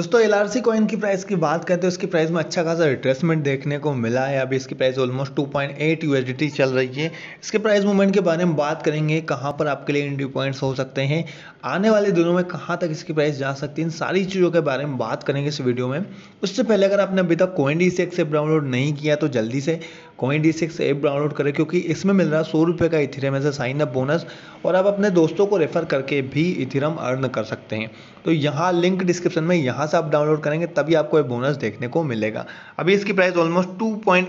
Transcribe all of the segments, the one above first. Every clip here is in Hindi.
दोस्तों एल आर सी कॉइन की प्राइस की बात करते हैं, उसकी प्राइस में अच्छा खासा रिट्रेसमेंट देखने को मिला है। अभी इसकी प्राइस ऑलमोस्ट 2.8 पॉइंट चल रही है। इसके प्राइस मूवमेंट के बारे में बात करेंगे, कहाँ पर आपके लिए एंट्री पॉइंट्स हो सकते हैं, आने वाले दिनों में कहाँ तक इसकी प्राइस जा सकती है, इन सारी चीज़ों के बारे में बात करेंगे इस वीडियो में। उससे पहले अगर आपने अभी तक कोइन डी ऐप डाउनलोड नहीं किया तो जल्दी से coin D six app download करें, क्योंकि इसमें मिल रहा है सौ रुपये का Ethereum as a sign up bonus और आप अपने दोस्तों को रेफर करके भी इथेरियम अर्न कर सकते हैं। तो यहाँ लिंक डिस्क्रिप्शन में यहाँ से आप डाउनलोड करेंगे, तभी आपको ये बोनस देखने को मिलेगा। अभी इसकी प्राइस ऑलमोस्ट टू पॉइंट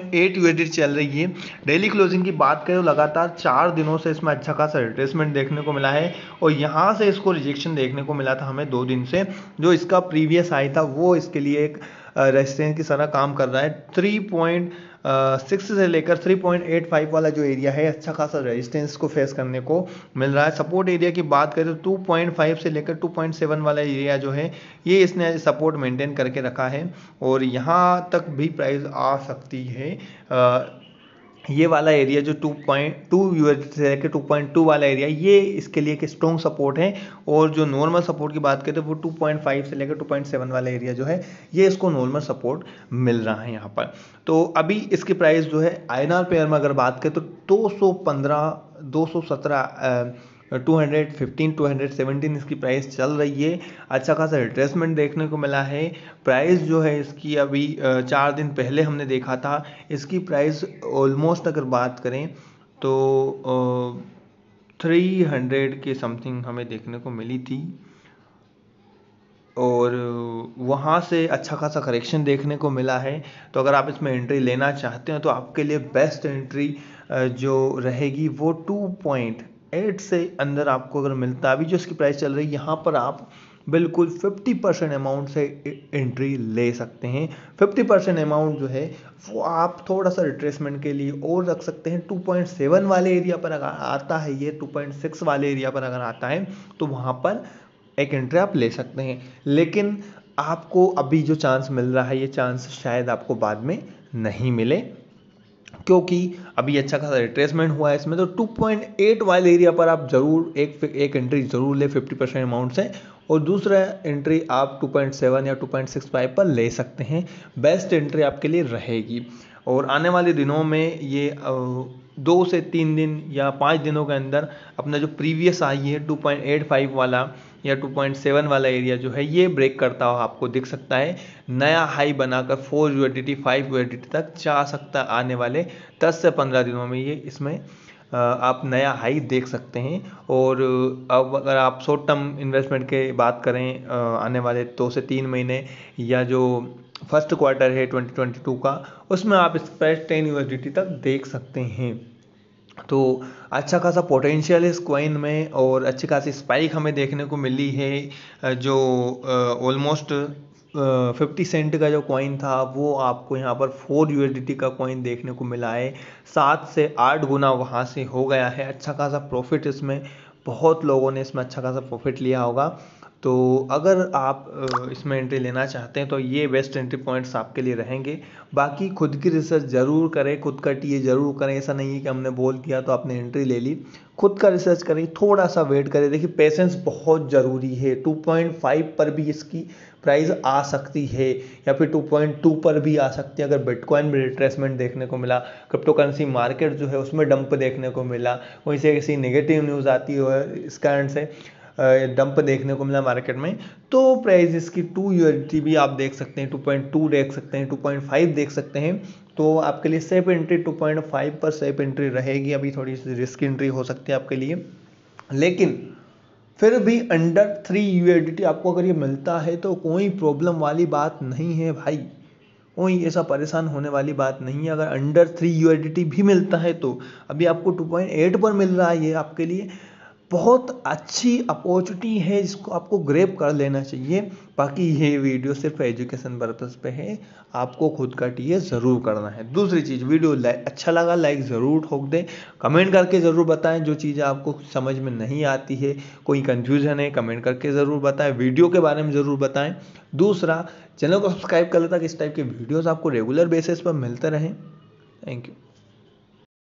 चल रही है। डेली क्लोजिंग की बात करें तो लगातार चार दिनों से इसमें अच्छा खासा रिट्रेसमेंट देखने को मिला है, और यहाँ से इसको रिजेक्शन देखने को मिला था हमें दो दिन से। जो इसका प्रीवियस आई था, वो इसके लिए एक रेजिस्टेंस की तरह काम कर रहा है। थ्री पॉइंट सिक्स से लेकर थ्री पॉइंट एट फाइव वाला जो एरिया है अच्छा खासा रेजिस्टेंस को फेस करने को मिल रहा है। सपोर्ट एरिया की बात करें तो टू पॉइंट फाइव से लेकर टू पॉइंट सेवन वाला एरिया जो है, ये इसने सपोर्ट मेंटेन करके रखा है और यहाँ तक भी प्राइस आ सकती है। ये वाला एरिया जो 2.2 पॉइंट से लेकर टू पॉइंट टू वाला एरिया ये इसके लिए एक स्ट्रॉन्ग सपोर्ट है। और जो नॉर्मल सपोर्ट की बात करें तो वो 2.5 से लेकर 2.7 वाला एरिया जो है, ये इसको नॉर्मल सपोर्ट मिल रहा है यहाँ पर। तो अभी इसकी प्राइस जो है आई पेयर में अगर बात करें तो 215 217 two hundred fifteen, two hundred seventeen इसकी प्राइस चल रही है। अच्छा खासा रिट्रेसमेंट देखने को मिला है। प्राइस जो है इसकी अभी चार दिन पहले हमने देखा था। इसकी प्राइस ऑलमोस्ट अगर बात करें तो थ्री हंड्रेड के समथिंग हमें देखने को मिली थी। और वहाँ से अच्छा खासा करेक्शन देखने को मिला है। तो अगर आप इसमें एंट्री लेना चाहते हैं तो आपके लिए बेस्ट एंट्री जो रहेगी वो टू पॉइंट एट से अंदर आपको अगर मिलता है, अभी जो इसकी प्राइस चल रही है, यहाँ पर आप बिल्कुल 50 परसेंट अमाउंट से एंट्री ले सकते हैं। 50 परसेंट अमाउंट जो है, वो आप थोड़ा सा रिट्रेसमेंट के लिए और रख सकते हैं। 2.7 वाले एरिया पर अगर आता है ये 2.6 वाले एरिया पर अगर आता है तो वहाँ पर एक एंट्री आप ले सकते हैं। लेकिन आपको अभी जो चांस मिल रहा है, ये चांस शायद आपको बाद में नहीं मिले। क्योंकि अभी अच्छा खासा रिट्रेसमेंट हुआ है इसमें तो 2.8 वाले एरिया पर आप ज़रूर एक एक एंट्री ज़रूर ले 50 परसेंट अमाउंट से। और दूसरा एंट्री आप 2.7 या 2.65 पर ले सकते हैं। बेस्ट एंट्री आपके लिए रहेगी। और आने वाले दिनों में ये दो से तीन दिन या पाँच दिनों के अंदर अपना जो प्रीवियस आई है 2.85 वाला या 2.7 वाला एरिया जो है, ये ब्रेक करता हुआ आपको दिख सकता है। नया हाई बनाकर फोर यू फाइव यू तक जा सकता आने वाले 10 से 15 दिनों में ये इसमें आप नया हाई देख सकते हैं। और अब अगर आप शॉर्ट टर्म इन्वेस्टमेंट के बात करें आने वाले दो से तीन महीने या जो फ़र्स्ट क्वार्टर है 2022 का, उसमें आप इस पर टेन यू तक देख सकते हैं। तो अच्छा खासा पोटेंशियल है इस कॉइन में और अच्छी खासी स्पाइक हमें देखने को मिली है, जो ऑलमोस्ट फिफ्टी सेंट का जो कॉइन था, वो आपको यहाँ पर फोर यू का कॉइन देखने को मिला है। सात से आठ गुना वहाँ से हो गया है। अच्छा खासा प्रॉफिट इसमें, बहुत लोगों ने इसमें अच्छा खासा प्रॉफिट लिया होगा। तो अगर आप इसमें एंट्री लेना चाहते हैं तो ये बेस्ट एंट्री पॉइंट्स आपके लिए रहेंगे। बाकी खुद की रिसर्च ज़रूर करें, खुद का टी ज़रूर करें। ऐसा नहीं है कि हमने बोल दिया तो आपने एंट्री ले ली। खुद का रिसर्च करें थोड़ा सा वेट करें। देखिए पेशेंस बहुत ज़रूरी है। 2.5 पर भी इसकी प्राइस आ सकती है, या फिर 2.2 पर भी आ सकती है। अगर बिटकॉइन में रिट्रेसमेंट देखने को मिला क्रिप्टो करेंसी मार्केट जो है उसमें डंप देखने को मिला वहीं से किसी नेगेटिव न्यूज़ आती है, इस कारण से डंप देखने को मिला मार्केट में तो प्राइस इसकी टू यू भी आप देख सकते हैं टू पॉइंट टू देख सकते हैं टू पॉइंट फाइव देख सकते हैं। तो आपके लिए safe entry two point five पर सेफ़ एंट्री रहेगी, अभी थोड़ी सी रिस्क एंट्री हो सकती है आपके लिए। लेकिन फिर भी अंडर थ्री यू आपको अगर ये मिलता है तो कोई प्रॉब्लम वाली बात नहीं है भाई। कोई ऐसा परेशान होने वाली बात नहीं है। अगर अंडर थ्री यू भी मिलता है तो अभी आपको 2.8 पर मिल रहा है ये आपके लिए। बहुत अच्छी अपॉर्चुनिटी है जिसको आपको ग्रेप कर लेना चाहिए। बाकी ये वीडियो सिर्फ़ एजुकेशन पर्पज़ पे है, आपको खुद का टी ज़रूर करना है। दूसरी चीज़, वीडियो लाइक अच्छा लगा, लाइक ज़रूर ठोक दें। कमेंट करके ज़रूर बताएँ जो चीज़ें आपको समझ में नहीं आती है। कोई कन्फ्यूज़न है, कमेंट करके ज़रूर बताएँ। वीडियो के बारे में ज़रूर बताएँ। दूसरा, चैनल को सब्सक्राइब कर लेता ताकि इस टाइप के वीडियोज़ आपको रेगुलर बेसिस पर मिलते रहें। Thank you